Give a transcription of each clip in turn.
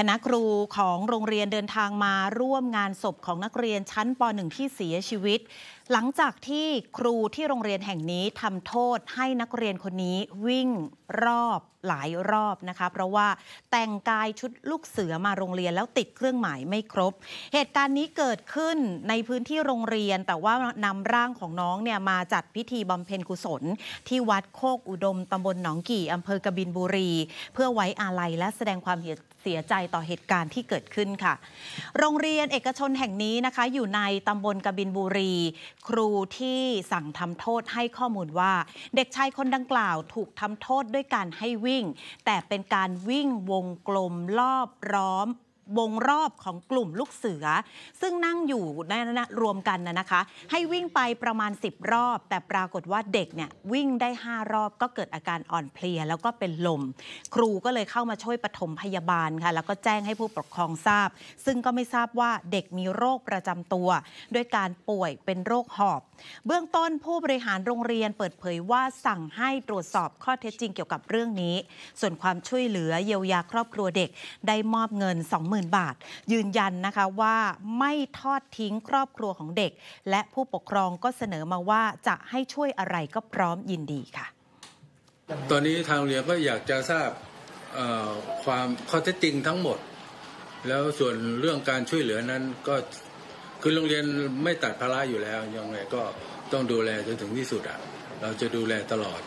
คณะครูของโรงเรียนเดินทางมาร่วมงานศพของนักเรียนชั้นป .1 ที่เสียชีวิต หลังจากที่ครูที่โรงเรียนแห่งนี้ทำโทษให้นักเรียนคนนี้วิ่งรอบหลายรอบนะคะ เพราะว่าแต่งกายชุดลูกเสือมาโรงเรียนแล้วติดเครื่องหมายไม่ครบ เหตุการณ์นี้เกิดขึ้นในพื้นที่โรงเรียน แต่ว่านำร่างของน้องเนี่ยมาจัดพิธีบำเพ็ญกุศล ที่วัดโคกอุดมตำบลหนองกี่อำเภอกบินบุรี เพื่อไว้อาลัยและแสดงความเสียใจต่อเหตุการณ์ที่เกิดขึ้นค่ะ โรงเรียนเอกชนแห่งนี้นะคะ อยู่ในตำบลกบินบุรี ครูที่สั่งทำโทษให้ข้อมูลว่า เด็กชายคนดังกล่าวถูกทำโทษด้วยการให้วิ่ง แต่เป็นการวิ่งวงกลมรอบร้อม วงรอบของกลุ่มลูกเสือ ซึ่งนั่งอยู่ในนั้นรวมกันนะนะคะ ให้วิ่งไปประมาณ 10 รอบ แต่ปรากฏว่าเด็กเนี่ยวิ่งได้ 5 รอบก็เกิดอาการอ่อนเพลีย แล้วก็เป็นลม ครูก็เลยเข้ามาช่วยปฐมพยาบาลค่ะ แล้วก็แจ้งให้ผู้ปกครองทราบ ซึ่งก็ไม่ทราบว่าเด็กมีโรคประจำตัว ด้วยการป่วยเป็นโรคหอบ เบื้องต้นผู้บริหารโรงเรียนเปิดเผยว่าสั่งให้ตรวจสอบข้อเท็จจริงเกี่ยวกับเรื่องนี้ ส่วนความช่วยเหลือเยียวยาครอบครัวเด็กได้มอบเงิน 20,000บาท ยืนยันนะคะว่าไม่ทอดทิ้งครอบครัวของเด็ก และผู้ปกครองก็เสนอมาว่าจะให้ช่วยอะไรก็พร้อมยินดีค่ะ ตอนนี้ทางโรงเรียนก็อยากจะทราบความข้อเท็จจริงทั้งหมด แล้วส่วนเรื่องการช่วยเหลือนั้นก็คือโรงเรียนไม่ตัดภาระอยู่แล้วยังไงก็ต้องดูแลจนถึงที่สุดอะเราจะดูแลตลอด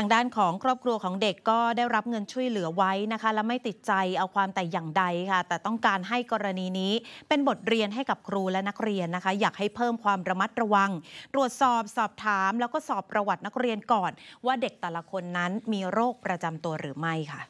ทางด้านของครอบครัวของเด็กก็ได้รับเงินช่วยเหลือไว้นะคะ และไม่ติดใจเอาความแต่อย่างใดค่ะ แต่ต้องการให้กรณีนี้เป็นบทเรียนให้กับครูและนักเรียนนะคะ อยากให้เพิ่มความระมัดระวัง ตรวจสอบสอบถาม แล้วก็สอบประวัตินักเรียนก่อน ว่าเด็กแต่ละคนนั้นมีโรคประจำตัวหรือไม่ค่ะ